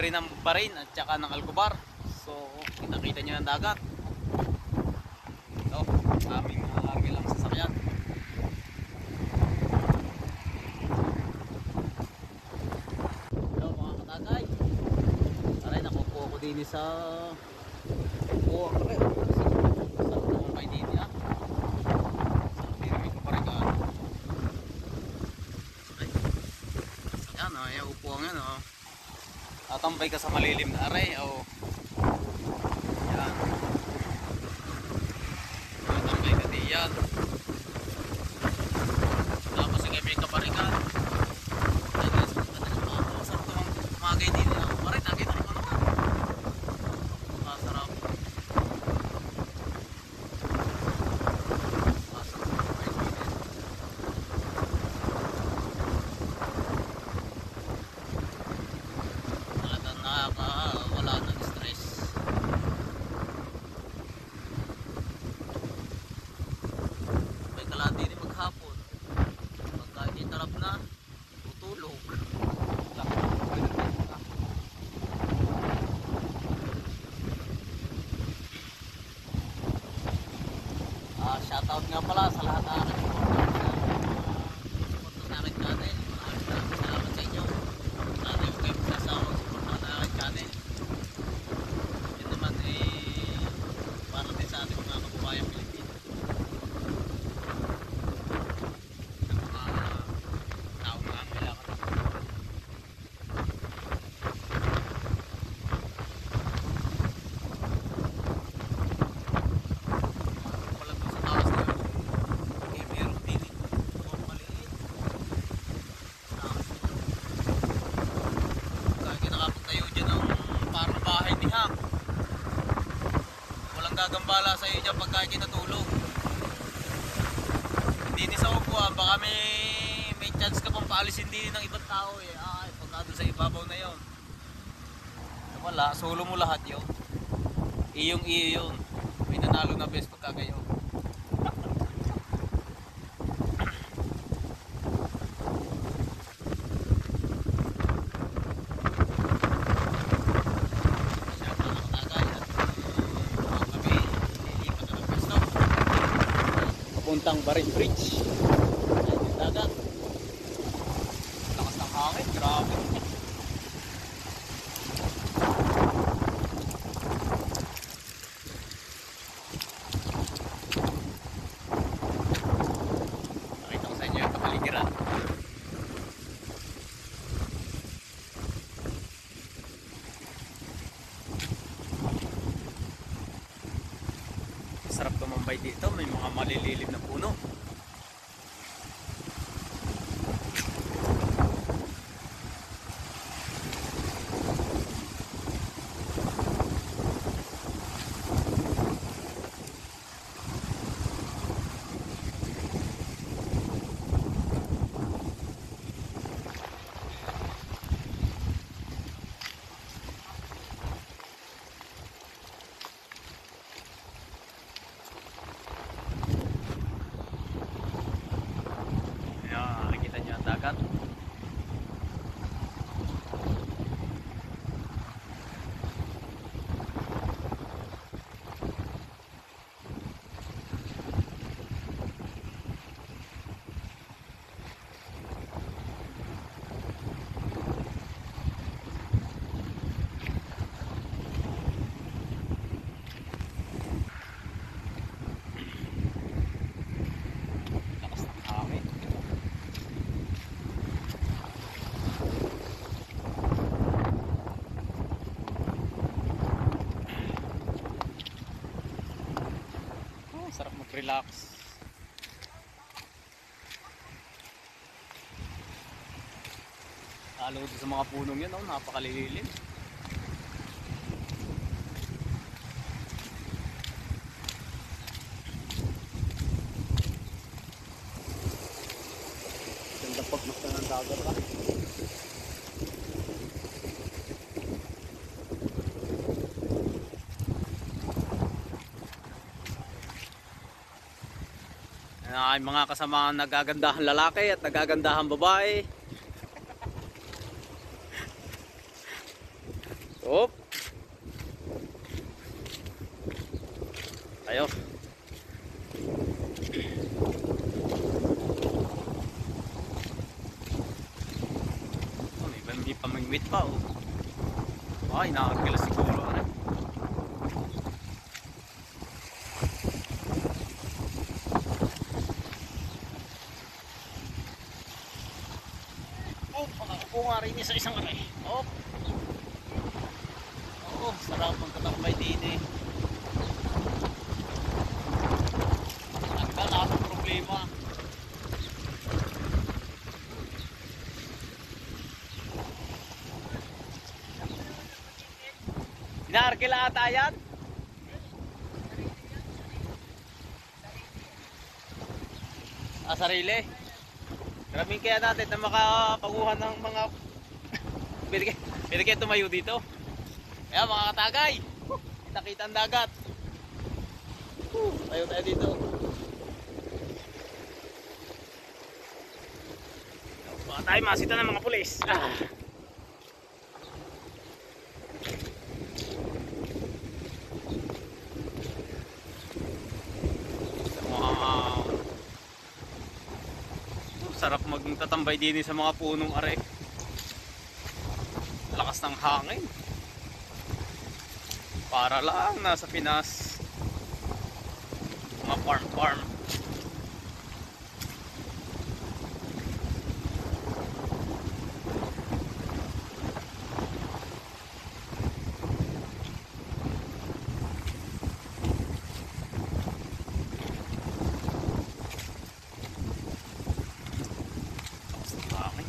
rin ng Barin at saka ng Alcobar. So, kita-kita nyo ng dagat. Ito, aming mga larga lang sasakyan. Hello mga katagay. Aray, nakupo ako din sa... Kupo ako rin. Sa mga kay din ha. Sa pinamit ko pa rin ka. Ay. Yan o, yung upuan yan o. Tatambay ka sa malilim na aray o. Yan. Tatambay ka diyan. Tapos sige may kaparikan. Tapos madalas makakausap ko ng mga gay din na. Maray, nakita ko naman. Masarap. Masarap. Ay, hindi. talagang nakakawala ng stress. May kalati rin maghapon. Pagka itarap na, tutulog. Ah, shoutout nga pala sa lahat ng aking support ng aking channel. Maraming maraming salamat sa inyo. Sana yung kayo magsasawang support ng aking channel. Yun naman eh, para din sa ating mga kababayan Pilipino. Sa mga taong mga kailangan. Wala doon sa taas na yun. Eh, meron din eh. Mga maliit. Taas nito. Kaya nakapagtayo dyan ng parang bahay ni Hank. Walang gagambala sa iyo dyan pagka kinatulog. Hindi sa upuan, baka may, may chance ka pang paalisin din ng ibang tao eh. Ay, pagka doon sa ibabaw na yon. Wala, solo mo lahat yun. Iyong iyo yun. May nanalo na best pagka kayo. Papuntang Barin Bridge. Ayan yung dagat. Lakas ng hangin, grabe. Nakita ko sa inyo yung kapaligiran. Tumambay dito, may mga malililim na puno. Ayan, nakikita niyo ang dagat. Lakas ng hangin. Oh, mag-relax. Lalo sa mga punong yun, oh, napakalililim. Ganda pag gusto ng dagat ang aking mga kasama nagagandahan lalaki at nagagandahan babae. Op. Ayo. Oh, may hindi pa oh. Ay, nakakila Oh, makakapo nga rin niya sa isang aray. Oh. Oo, sarap ang katambay din eh. Tanggal lahat ng problema. Inaarkila ata yan? Ah, sarili. Maraming kaya natin na makapaguhan ng mga pwede kayo, pwede tumayo dito. Ayan mga katagay. Nakita ang dagat. Tayo tayo dito. Baka tayo masita ng mga pulis. Ah. Sarap magtatambay din sa mga punong are. Lakas ng hangin. Para lang nasa Pinas. Mga farm farm. Lakas ng hangin.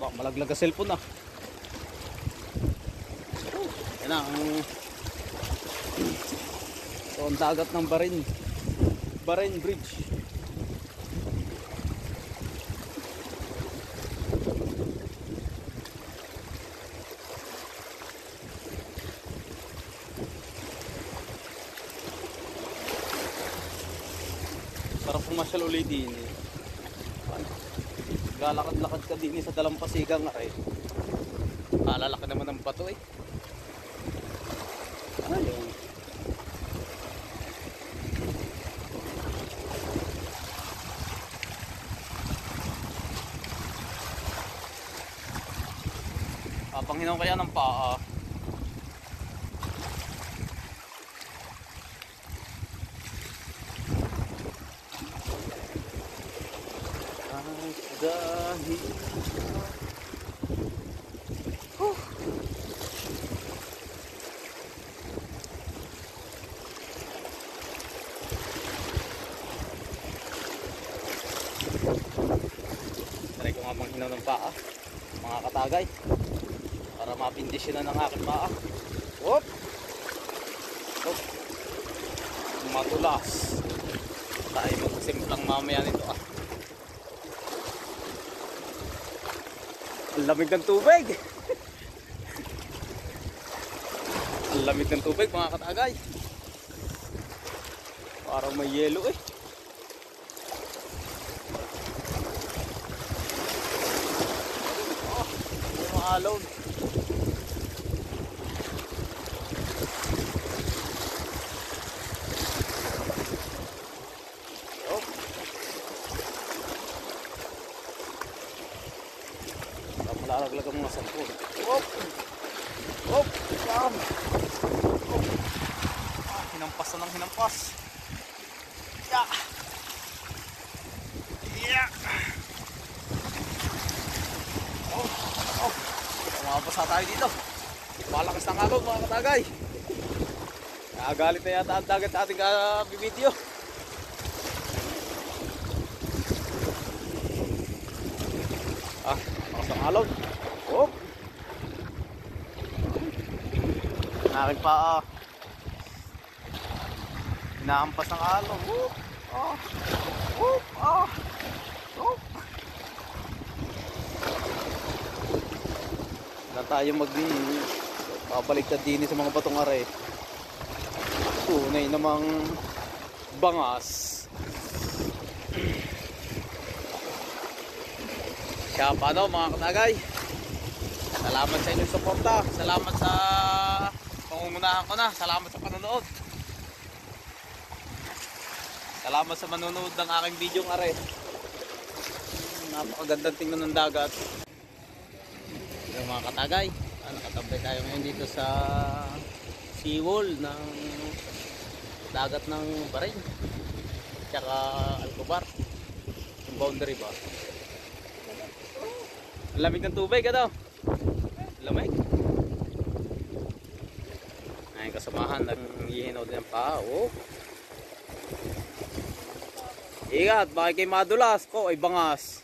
Baka malaglag ang cellphone ah. Yan na ang ito ang dagat ng Barin. Barin Bridge. Sarap pumasyal ulit din eh. Galakad-lakad ka din eh sa dalampasigang eh. Alalaki naman ng bato eh. Ayun. Papanginaw kaya ng paa. Ay, dahil Huh. Try ko nga manghinaw ng paa mga katagay para mapindisyon na ng aking paa Whoop! Whoop! Matulas tayo magsimplang mamaya nito ah lamig ng tubig. Ang lamig ng tubig mga katagay. Parang may yelo eh. Oh, may mga. Oh. Baka malalaglag ang mga sampun. Hop! Hop! Bam! Hop! Ah, hinampas na ng hinampas. Yeah! Yeah! Oh! Oh! Umabasa tayo dito. Malakas ng alon mga katagay. Nakagalit na yata ang dagat sa ating uh, video. Ah, lakas ng alon. Oh! aking paa. Hinahampas ng alon. Whoop! Oh! Whoop! Oh! Whoop! Na tayo mag Papaliktad din sa mga batong are. Tunay namang bangas. Kaya paano mga kanagay? Salamat sa inyong suporta. Salamat sa pangungunahan ko na. Salamat sa panonood. Salamat sa manonood ng aking video ng are. Napakagandang tingnan ng dagat. Mga katagay, ah, nakatambay tayo ngayon dito sa seawall ng dagat ng Bahrain. Tsaka Alcobar. Yung boundary ba? Lamig ng tubig, ano? Lamig. Ay, kasamahan ng hihinaw din ang paa. Oh. Ingat, baka kayo madulas ko ay bangas.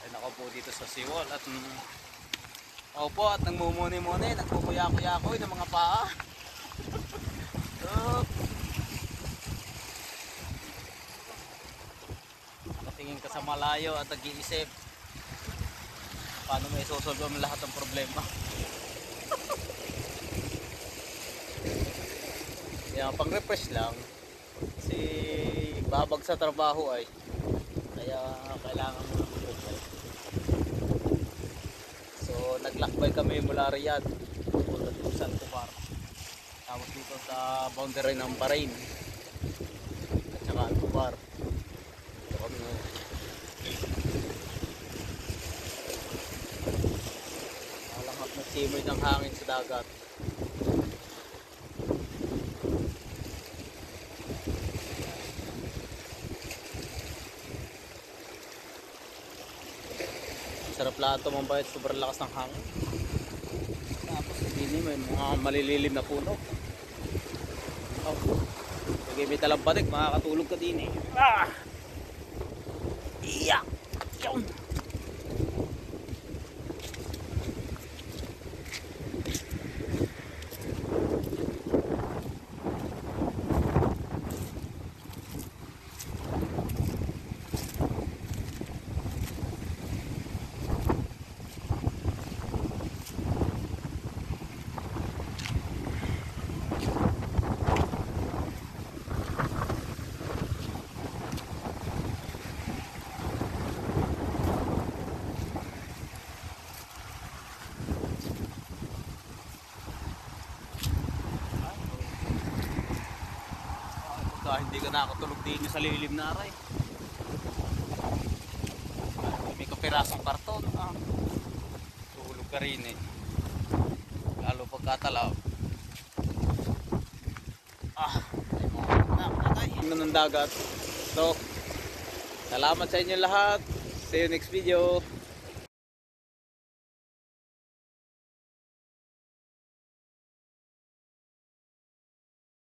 Ay nako po dito sa seawall at mm, Opo at nagmumuni-muni, nagkukuya-kuya-kuy ng mga paa. Nakatingin ka sa malayo at nag-iisip paano may susolve ang lahat ng problema. Kaya pang refresh lang kasi babag sa trabaho ay kaya kailangan mo ng refresh. So naglakbay kami mula Riyadh papunta sa Alcobar. Tapos dito sa boundary ng Bahrain at saka Alcobar. Ito kami na simoy ng hangin sa dagat. Sarap lahat tumambay at sobrang lakas ng hangin. Tapos hindi may mga malililim na puno. Oh. Pag may talampatik, makakatulog ka din eh. Ah! Iya! Yun! Pagka hindi ka nakatulog din sa lilim na aray. May kapirasong karton. Ah. Tulog ka rin eh. Lalo pagkatalaw. Ah. ay mga nakakatay. Tingnan ng dagat. So, salamat sa inyo lahat. See you next video.